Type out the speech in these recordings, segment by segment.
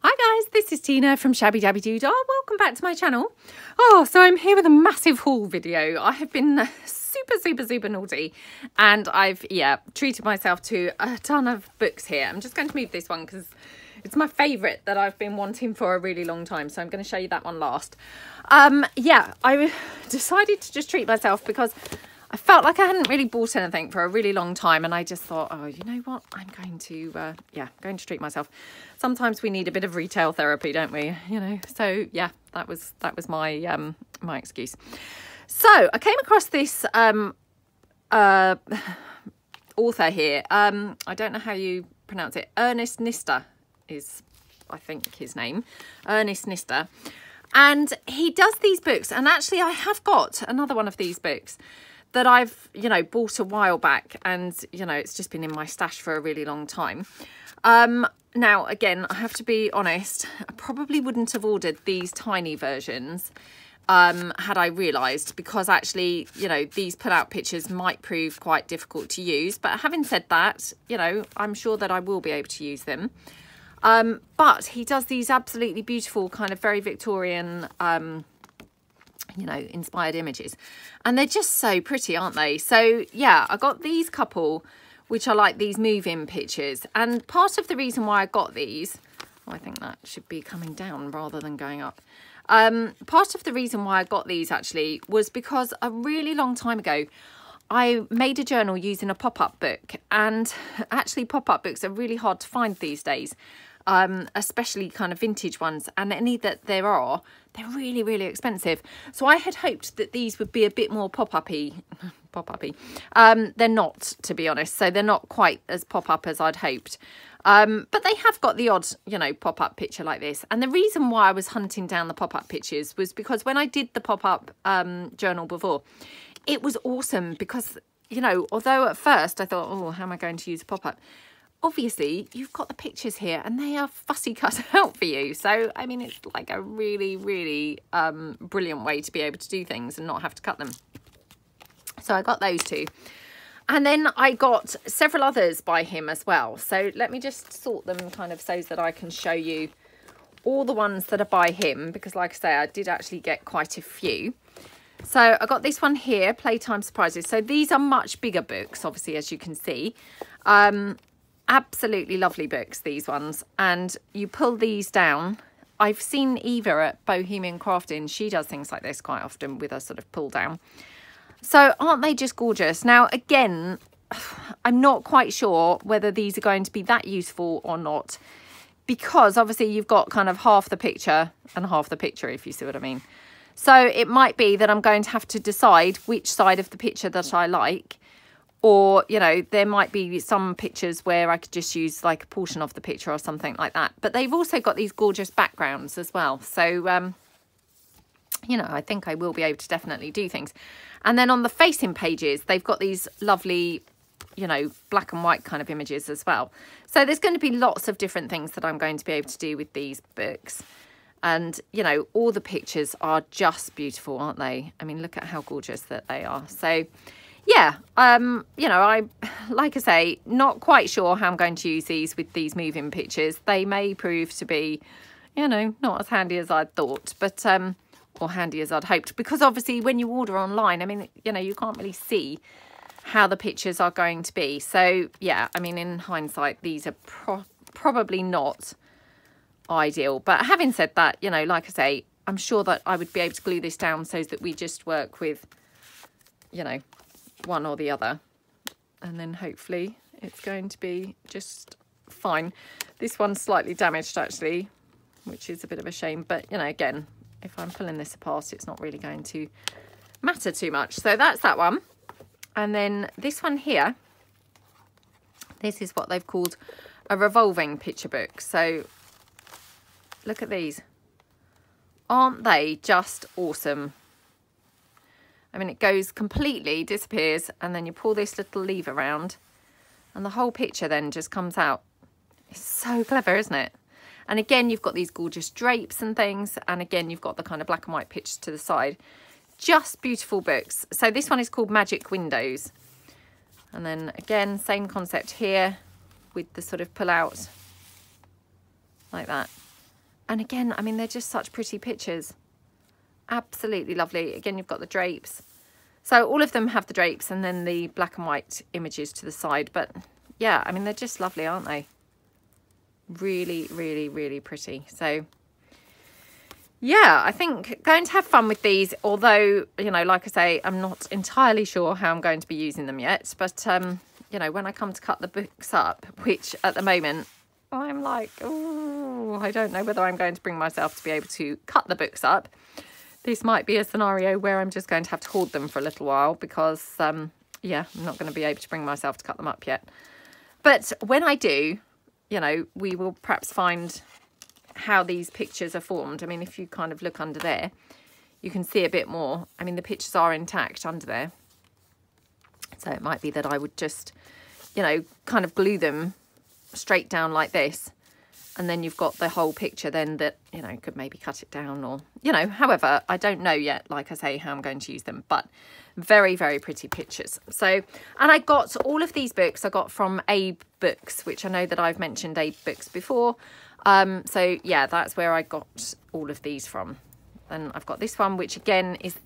Hi guys, this is Tina from Shabby Dabby Doodah. Welcome back to my channel. Oh, so I'm here with a massive haul video. I have been super, super, super naughty and I've, yeah, treated myself to a ton of books here. I'm just going to move this one because it's my favourite that I've been wanting for a really long time. So I'm going to show you that one last. Um, yeah, I decided to just treat myself because felt like I hadn't really bought anything for a really long time and I just thought, oh, you know what? I'm going to, uh, yeah, going to treat myself. Sometimes we need a bit of retail therapy, don't we? You know, so yeah, that was, that was my, um, my excuse. So I came across this, um, uh, author here. Um, I don't know how you pronounce it. Ernest Nister is, I think, his name. Ernest Nister. And he does these books. And actually, I have got another one of these books that I've, you know, bought a while back and, you know, it's just been in my stash for a really long time. Um, now, again, I have to be honest, I probably wouldn't have ordered these tiny versions um, had I realised because actually, you know, these pull-out pictures might prove quite difficult to use. But having said that, you know, I'm sure that I will be able to use them. Um, but he does these absolutely beautiful kind of very Victorian um, you know, inspired images. And they're just so pretty, aren't they? So yeah, I got these couple, which are like these move-in pictures. And part of the reason why I got these, oh, I think that should be coming down rather than going up. Um, part of the reason why I got these actually was because a really long time ago, I made a journal using a pop-up book and actually pop-up books are really hard to find these days um, especially kind of vintage ones. And any that there are, they're really, really expensive. So I had hoped that these would be a bit more pop-uppy. pop-uppy. Um, they're not, to be honest. So they're not quite as pop-up as I'd hoped. Um, but they have got the odd, you know, pop-up picture like this. And the reason why I was hunting down the pop-up pictures was because when I did the pop-up um, journal before, it was awesome because, you know, although at first I thought, oh, how am I going to use a pop-up? Obviously you've got the pictures here and they are fussy cut out for you. So i mean it's like a really really um, brilliant way to be able to do things and not have to cut them. So i got those two. And then i got several others by him as well. So let me just sort them kind of so that i can show you all the ones that are by him because like i say i did actually get quite a few. So I got this one here, Playtime Surprises. So these are much bigger books, obviously, as you can see. Um, absolutely lovely books, these ones. And you pull these down. I've seen Eva at Bohemian Crafting. She does things like this quite often with a sort of pull down. So aren't they just gorgeous? Now, again, I'm not quite sure whether these are going to be that useful or not. Because obviously you've got kind of half the picture and half the picture, if you see what I mean. So it might be that I'm going to have to decide which side of the picture that I like or you know there might be some pictures where I could just use like a portion of the picture or something like that. But they've also got these gorgeous backgrounds as well. So um you know I think I will be able to definitely do things. And then on the facing pages they've got these lovely you know black and white kind of images as well. So there's going to be lots of different things that I'm going to be able to do with these books. And you know all the pictures are just beautiful aren't they? I mean look at how gorgeous that they are. So yeah, um, you know, I, like I say, not quite sure how I'm going to use these with these moving pictures. They may prove to be, you know, not as handy as I'd thought, but, um, or handy as I'd hoped. Because obviously when you order online, I mean, you know, you can't really see how the pictures are going to be. So, yeah, I mean, in hindsight, these are pro probably not ideal. But having said that, you know, like I say, I'm sure that I would be able to glue this down so that we just work with, you know, one or the other. And then hopefully it's going to be just fine. This one's slightly damaged actually, which is a bit of a shame. But, you know, again, if I'm pulling this apart, it's not really going to matter too much. So that's that one. And then this one here, this is what they've called a revolving picture book. So look at these. Aren't they just awesome? I mean, it goes completely, disappears, and then you pull this little lever around and the whole picture then just comes out. It's so clever, isn't it? And again, you've got these gorgeous drapes and things. And again, you've got the kind of black and white pictures to the side. Just beautiful books. So this one is called Magic Windows. And then again, same concept here with the sort of pull out like that. and again, I mean, they're just such pretty pictures. Absolutely lovely. Again, you've got the drapes. So all of them have the drapes and then the black and white images to the side. But yeah, I mean, they're just lovely, aren't they? Really, really, really pretty. So yeah, I think going to have fun with these, although, you know, like I say, I'm not entirely sure how I'm going to be using them yet. But, um, you know, when I come to cut the books up, which at the moment I'm like, oh, I don't know whether I'm going to bring myself to be able to cut the books up. This might be a scenario where I'm just going to have to hold them for a little while because, um, yeah, I'm not going to be able to bring myself to cut them up yet. But when I do, you know, we will perhaps find how these pictures are formed. I mean, if you kind of look under there, you can see a bit more. I mean, the pictures are intact under there. So it might be that I would just, you know, kind of glue them straight down like this and then you've got the whole picture then that you know could maybe cut it down or you know however I don't know yet like I say how I'm going to use them but very very pretty pictures. So and I got all of these books I got from Abe Books which I know that I've mentioned Abe Books before. Um so yeah that's where I got all of these from. And I've got this one which again is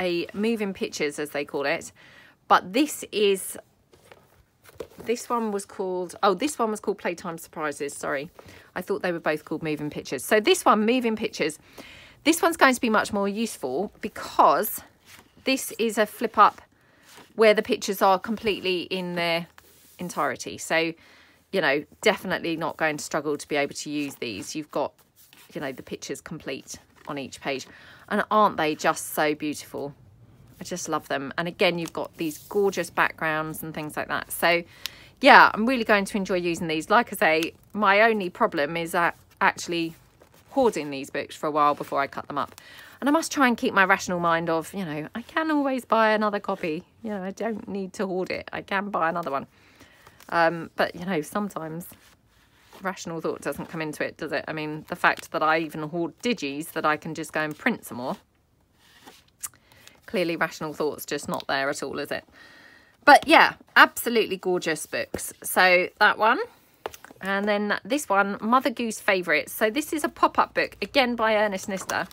a moving pictures as they call it but this is this one was called, oh, this one was called Playtime Surprises. Sorry. I thought they were both called Moving Pictures. So this one, Moving Pictures, this one's going to be much more useful because this is a flip up where the pictures are completely in their entirety. So, you know, definitely not going to struggle to be able to use these. You've got, you know, the pictures complete on each page. And aren't they just so beautiful? I just love them. And again, you've got these gorgeous backgrounds and things like that. So yeah, I'm really going to enjoy using these. Like I say, my only problem is that actually hoarding these books for a while before I cut them up. And I must try and keep my rational mind of, you know, I can always buy another copy. You know, I don't need to hoard it. I can buy another one. Um, but, you know, sometimes rational thought doesn't come into it, does it? I mean, the fact that I even hoard digis that I can just go and print some more clearly rational thoughts just not there at all, is it? But yeah, absolutely gorgeous books. So that one. And then this one, Mother Goose Favourites. So this is a pop-up book, again by Ernest Nister.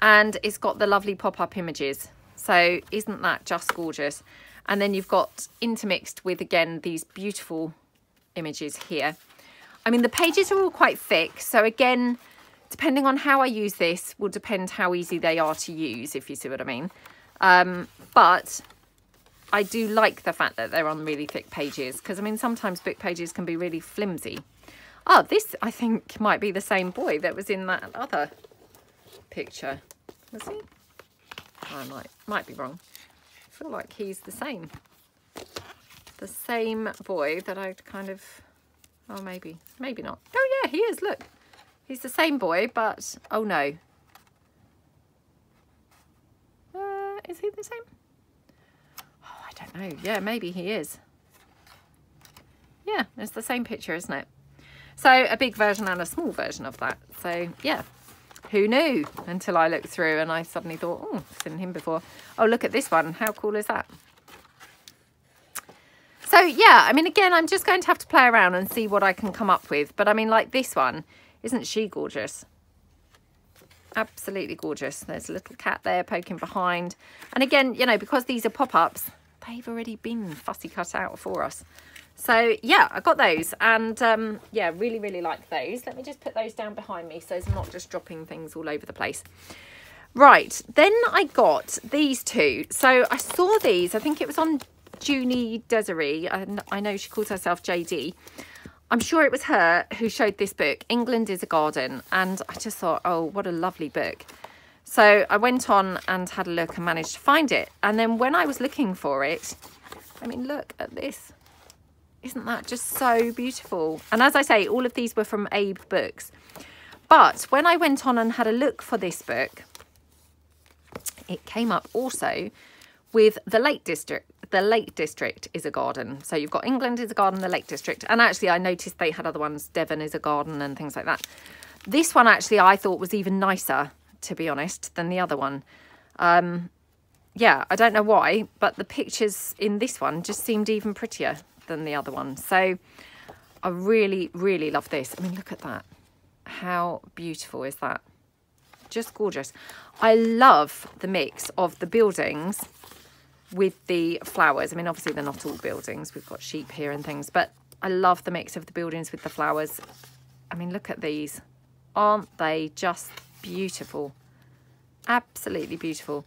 And it's got the lovely pop-up images. So isn't that just gorgeous? And then you've got intermixed with, again, these beautiful images here. I mean, the pages are all quite thick. So again, depending on how I use this will depend how easy they are to use, if you see what I mean. Um, but I do like the fact that they're on really thick pages because, I mean, sometimes book pages can be really flimsy. Oh, this, I think, might be the same boy that was in that other picture. Was he? I might, might be wrong. I feel like he's the same. The same boy that I'd kind of... Oh, maybe. Maybe not. Oh, yeah, he is. Look. He's the same boy, but... Oh, no. Uh, is he the same? Oh, don't know. Yeah, maybe he is. Yeah, it's the same picture, isn't it? So a big version and a small version of that. So yeah, who knew until I looked through and I suddenly thought, oh, I've seen him before. Oh, look at this one. How cool is that? So yeah, I mean, again, I'm just going to have to play around and see what I can come up with. But I mean, like this one, isn't she gorgeous? absolutely gorgeous there's a little cat there poking behind and again you know because these are pop-ups they've already been fussy cut out for us. So yeah i got those. And um yeah really really like those. Let me just put those down behind me so it's not just dropping things all over the place. Right then i got these two. So i saw these. I think it was on junie desiree. And i know she calls herself jd I'm sure it was her who showed this book, England is a Garden. And I just thought, oh, what a lovely book. So I went on and had a look and managed to find it. And then when I was looking for it, I mean, look at this. Isn't that just so beautiful? And as I say, all of these were from Abe Books. But when I went on and had a look for this book, it came up also with the Lake District. The Lake District is a garden. So you've got England is a garden, the Lake District. And actually I noticed they had other ones. Devon is a garden and things like that. This one actually I thought was even nicer, to be honest, than the other one. Um, yeah, I don't know why, but the pictures in this one just seemed even prettier than the other one. So I really, really love this. I mean, look at that. How beautiful is that? Just gorgeous. I love the mix of the buildings with the flowers. I mean, obviously they're not all buildings. We've got sheep here and things, but I love the mix of the buildings with the flowers. I mean, look at these. Aren't they just beautiful? Absolutely beautiful.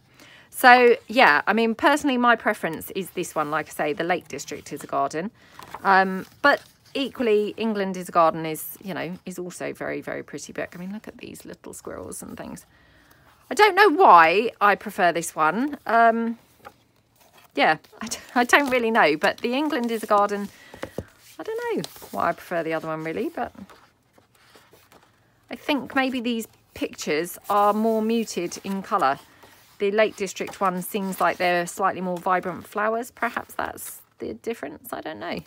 So, yeah, I mean, personally, my preference is this one. Like I say, the Lake District is a garden. Um, but equally, England is a garden is, you know, is also very, very pretty book. I mean, look at these little squirrels and things. I don't know why I prefer this one. Um, yeah, I don't really know. But the England is a garden, I don't know why I prefer the other one really, but I think maybe these pictures are more muted in colour. The Lake District one seems like they're slightly more vibrant flowers. Perhaps that's the difference. I don't know.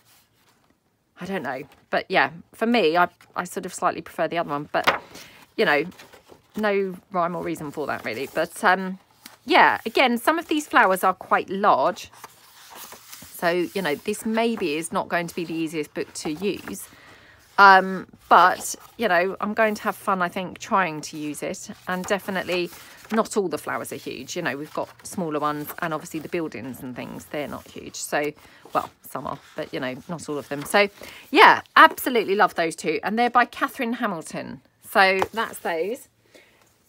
I don't know. But yeah, for me, I, I sort of slightly prefer the other one. But, you know, no rhyme or reason for that really. But um, yeah, again, some of these flowers are quite large. So, you know, this maybe is not going to be the easiest book to use. Um, but, you know, I'm going to have fun, I think, trying to use it. And definitely not all the flowers are huge. You know, we've got smaller ones and obviously the buildings and things, they're not huge. So, well, some are, but, you know, not all of them. So, yeah, absolutely love those two. And they're by Catherine Hamilton. So that's those.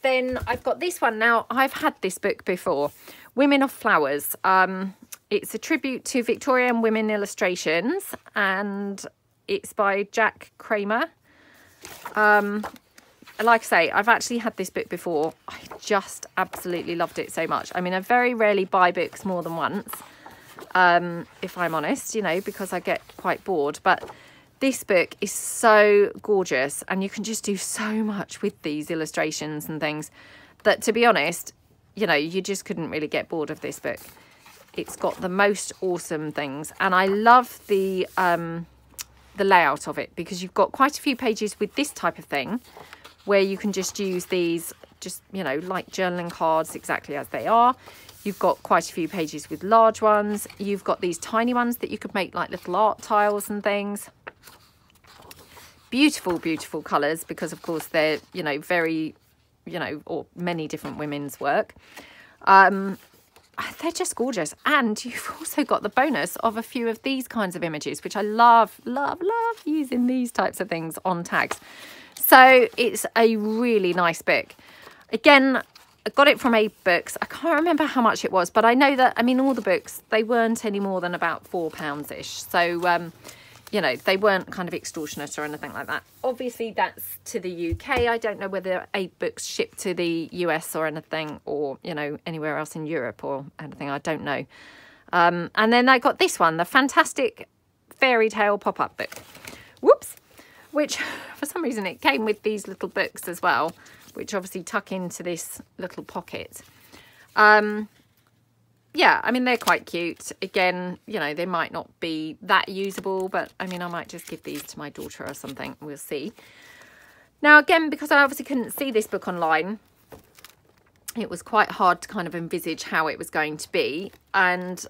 Then I've got this one. Now, I've had this book before, Women of Flowers. Um, it's a tribute to Victorian women illustrations and it's by Jack Kramer. Um, like I say, I've actually had this book before. I just absolutely loved it so much. I mean, I very rarely buy books more than once, um, if I'm honest, you know, because I get quite bored. But this book is so gorgeous and you can just do so much with these illustrations and things that, to be honest, you know, you just couldn't really get bored of this book. It's got the most awesome things. And I love the... Um, the layout of it because you've got quite a few pages with this type of thing where you can just use these just you know like journaling cards exactly as they are. You've got quite a few pages with large ones. You've got these tiny ones that you could make like little art tiles and things. Beautiful beautiful colors because of course they're you know very you know or many different women's work. Um they're just gorgeous and you've also got the bonus of a few of these kinds of images which i love love love using these types of things on tags so it's a really nice book. Again, I got it from Abe Books. I can't remember how much it was, but I know that, I mean, all the books, they weren't any more than about £4-ish. So, um, you know, they weren't kind of extortionate or anything like that. Obviously, that's to the UK. I don't know whether Abe Books shipped to the US or anything, or, you know, anywhere else in Europe or anything. I don't know. Um, and then I got this one, the Fantastic Fairy Tale Pop-Up Book. Whoops which for some reason it came with these little books as well, which obviously tuck into this little pocket. Um, yeah, I mean, they're quite cute. Again, you know, they might not be that usable, but I mean, I might just give these to my daughter or something. We'll see. Now, again, because I obviously couldn't see this book online, it was quite hard to kind of envisage how it was going to be. And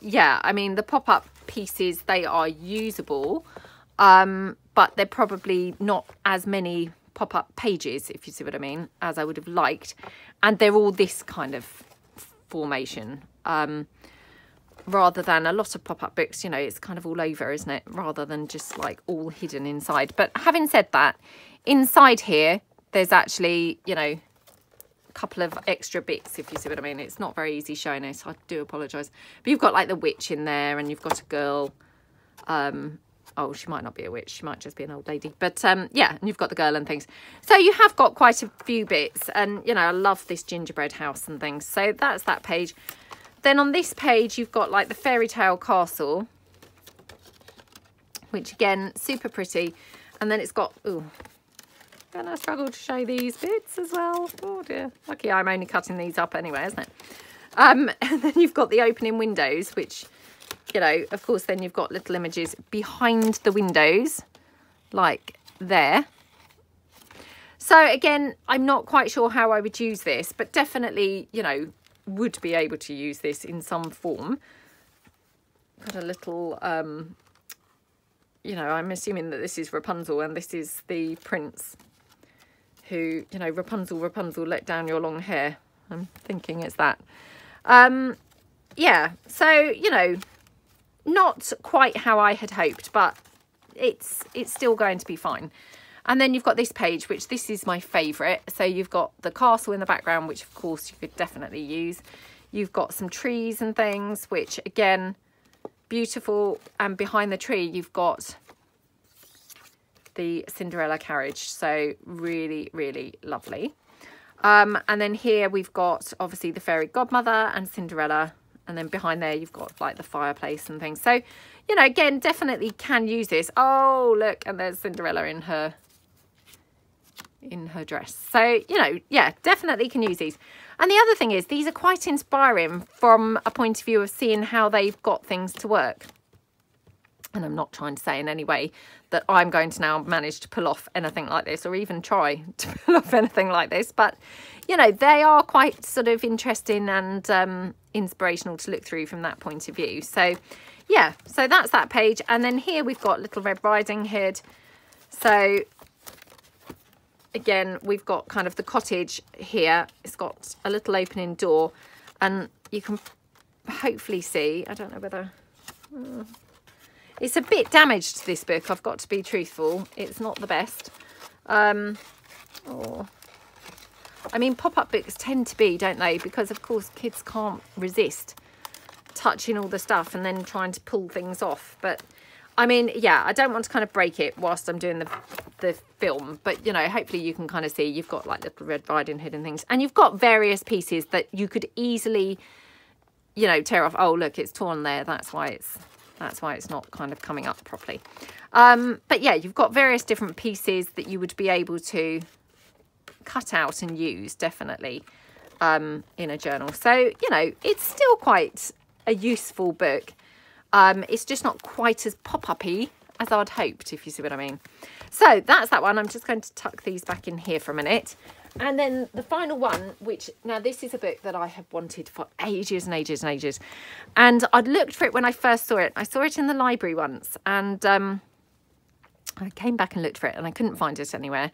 yeah, I mean, the pop-up pieces, they are usable. Um, but they're probably not as many pop-up pages, if you see what I mean, as I would have liked. And they're all this kind of formation. Um, rather than a lot of pop-up books, you know, it's kind of all over, isn't it? Rather than just like all hidden inside. But having said that, inside here, there's actually, you know, a couple of extra bits, if you see what I mean. It's not very easy showing it, I do apologise. But you've got like the witch in there and you've got a girl um, oh she might not be a witch she might just be an old lady but um yeah and you've got the girl and things so you have got quite a few bits and you know i love this gingerbread house and things so that's that page then on this page you've got like the fairy tale castle which again super pretty and then it's got oh and I struggle to show these bits as well. Oh dear. Lucky I'm only cutting these up anyway, isn't it? Um, and then you've got the opening windows, which you know, of course, then you've got little images behind the windows, like there. So again, I'm not quite sure how I would use this, but definitely, you know, would be able to use this in some form. Got a little, um, you know, I'm assuming that this is Rapunzel and this is the prince. who, you know, Rapunzel, Rapunzel, let down your long hair. I'm thinking it's that. Um, yeah, so, you know, not quite how I had hoped, but it's it's still going to be fine. And then you've got this page, which this is my favourite. So you've got the castle in the background, which of course you could definitely use. You've got some trees and things, which again, beautiful. And behind the tree, you've got the Cinderella carriage. So really, really lovely. Um, and then here we've got obviously the fairy godmother and Cinderella. And then behind there, you've got like the fireplace and things. So, you know, again, definitely can use this. Oh, look, and there's Cinderella in her in her dress. So, you know, yeah, definitely can use these. And the other thing is these are quite inspiring from a point of view of seeing how they've got things to work. And I'm not trying to say in any way that I'm going to now manage to pull off anything like this or even try to pull off anything like this. But, you know, they are quite sort of interesting and um, inspirational to look through from that point of view. So, yeah, so that's that page. And then here we've got Little Red Riding Hood. So again, we've got kind of the cottage here. It's got a little opening door and you can hopefully see, I don't know whether, uh, it's a bit damaged, this book, I've got to be truthful. It's not the best. Um, oh. I mean, pop-up books tend to be, don't they? Because, of course, kids can't resist touching all the stuff and then trying to pull things off. But I mean, yeah, I don't want to kind of break it whilst I'm doing the the film, but you know, hopefully you can kind of see you've got like little Red Riding Hood and things, and you've got various pieces that you could easily, you know, tear off. Oh, look, it's torn there. That's why it's that's why it's not kind of coming up properly. Um, but yeah, you've got various different pieces that you would be able to cut out and use definitely um, in a journal. So, you know, it's still quite a useful book. Um, it's just not quite as pop-uppy as I'd hoped, if you see what I mean. So that's that one. I'm just going to tuck these back in here for a minute. And then the final one, which now this is a book that I have wanted for ages and ages and ages. And I'd looked for it when I first saw it. I saw it in the library once and um, I came back and looked for it and I couldn't find it anywhere.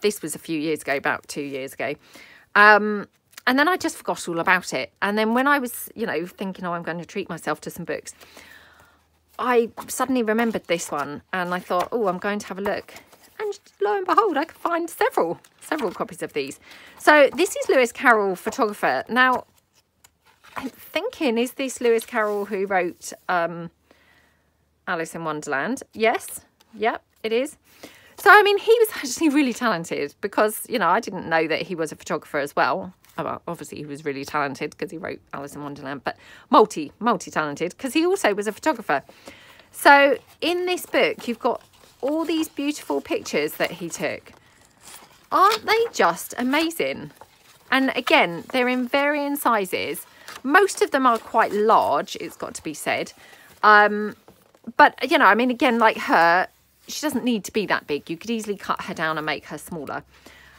This was a few years ago, about two years ago. Um, and then I just forgot all about it. And then when I was, you know, thinking, oh, I'm going to treat myself to some books, I suddenly remembered this one and I thought, oh, I'm going to have a look. And lo and behold, I could find several, several copies of these. So this is Lewis Carroll, photographer. Now, I'm thinking, is this Lewis Carroll who wrote um, Alice in Wonderland? Yes, yep, it is. So, I mean, he was actually really talented because, you know, I didn't know that he was a photographer as well. Well, obviously he was really talented because he wrote Alice in Wonderland, but multi, multi-talented because he also was a photographer. So in this book, you've got all these beautiful pictures that he took. Aren't they just amazing? And again, they're in varying sizes. Most of them are quite large, it's got to be said. Um, but, you know, I mean, again, like her, she doesn't need to be that big. You could easily cut her down and make her smaller.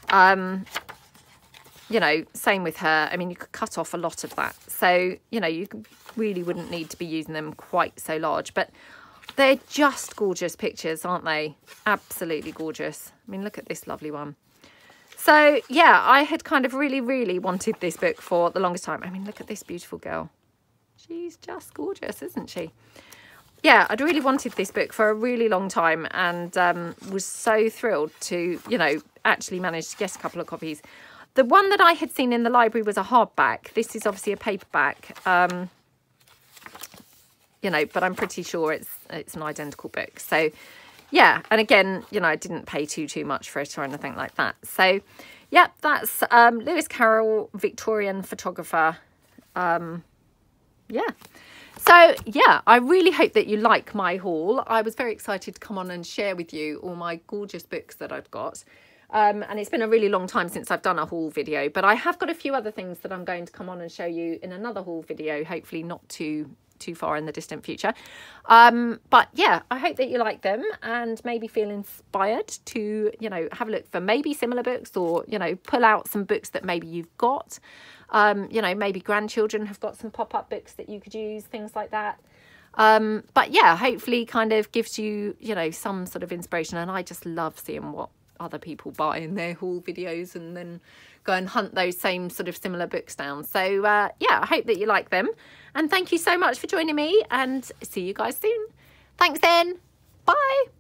Um, you know, same with her. I mean, you could cut off a lot of that. So, you know, you really wouldn't need to be using them quite so large. But they're just gorgeous pictures, aren't they? Absolutely gorgeous. I mean, look at this lovely one. So, yeah, I had kind of really, really wanted this book for the longest time. I mean, look at this beautiful girl. She's just gorgeous, isn't she? Yeah, I'd really wanted this book for a really long time and um, was so thrilled to, you know, actually manage to get a couple of copies. The one that I had seen in the library was a hardback. This is obviously a paperback. Um, you know, but I'm pretty sure it's it's an identical book. So, yeah, and again, you know, I didn't pay too, too much for it or anything like that. So, yeah, that's um, Lewis Carroll, Victorian photographer. Um, yeah. So, yeah, I really hope that you like my haul. I was very excited to come on and share with you all my gorgeous books that I've got. Um, and it's been a really long time since I've done a haul video, but I have got a few other things that I'm going to come on and show you in another haul video, hopefully not too too far in the distant future. Um, but yeah, I hope that you like them and maybe feel inspired to, you know, have a look for maybe similar books or, you know, pull out some books that maybe you've got. Um, you know, maybe grandchildren have got some pop-up books that you could use, things like that. Um, but yeah, hopefully kind of gives you, you know, some sort of inspiration. And I just love seeing what other people buying their haul videos and then go and hunt those same sort of similar books down. So uh, yeah, I hope that you like them. And thank you so much for joining me and see you guys soon. Thanks then. Bye.